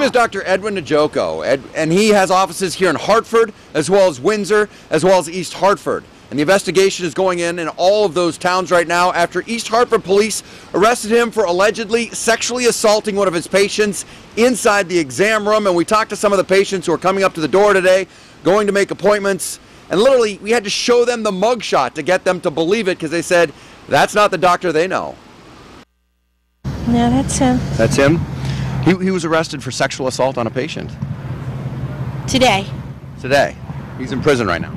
name is Dr. Edwin Najoko, Ed, and he has offices here in Hartford, as well as Windsor, as well as East Hartford. And the investigation is going in in all of those towns right now after East Hartford police arrested him for allegedly sexually assaulting one of his patients inside the exam room. And we talked to some of the patients who are coming up to the door today, going to make appointments. And literally, we had to show them the mugshot to get them to believe it because they said that's not the doctor they know. No, that's him. That's him? He, he was arrested for sexual assault on a patient Today. today. He's in prison right now.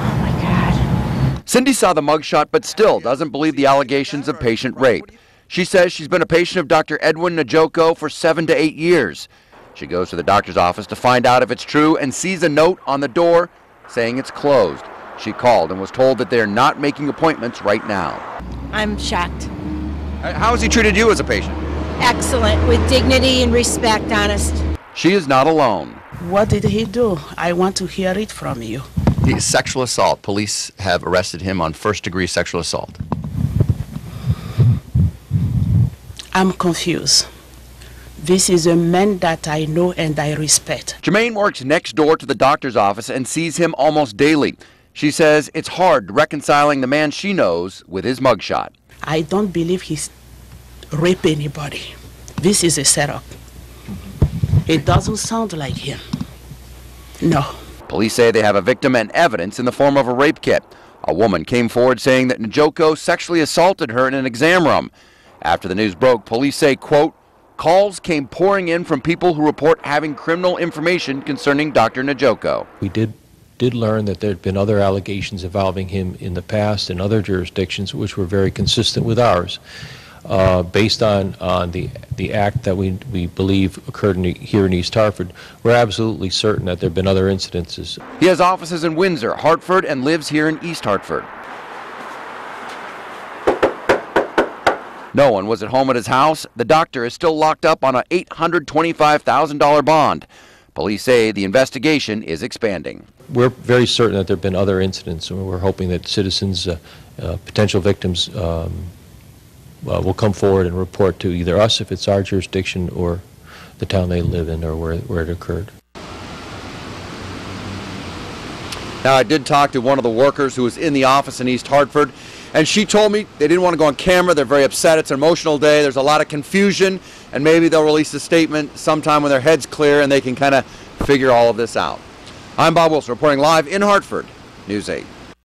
Oh my God. Cindy saw the mugshot but still doesn't believe the allegations of patient rape. She says she's been a patient of Dr. Edwin Najoko for seven to eight years. She goes to the doctor's office to find out if it's true and sees a note on the door saying it's closed. She called and was told that they're not making appointments right now. I'm shocked. Uh, how has he treated you as a patient? Excellent, with dignity and respect, honest. She is not alone. What did he do? I want to hear it from you. The sexual assault. Police have arrested him on first degree sexual assault. I'm confused. This is a man that I know and I respect. Jermaine works next door to the doctor's office and sees him almost daily. She says it's hard reconciling the man she knows with his mugshot. I don't believe he's raped anybody. This is a setup. It doesn't sound like him. No. Police say they have a victim and evidence in the form of a rape kit. A woman came forward saying that Njoko sexually assaulted her in an exam room. After the news broke, police say, quote, calls came pouring in from people who report having criminal information concerning Dr. Njoko. We did did learn that there had been other allegations involving him in the past in other jurisdictions, which were very consistent with ours. Uh, based on, on the, the act that we, we believe occurred in, here in East Hartford, we're absolutely certain that there have been other incidences. He has offices in Windsor, Hartford, and lives here in East Hartford. No one was at home at his house. The doctor is still locked up on an $825,000 bond. Police say the investigation is expanding. We're very certain that there have been other incidents, and we're hoping that citizens, uh, uh, potential victims, um, uh, will come forward and report to either us if it's our jurisdiction or the town they live in or where, where it occurred. Now, I did talk to one of the workers who was in the office in East Hartford, and she told me they didn't want to go on camera. They're very upset. It's an emotional day. There's a lot of confusion, and maybe they'll release a statement sometime when their head's clear and they can kind of figure all of this out. I'm Bob Wilson reporting live in Hartford, News 8.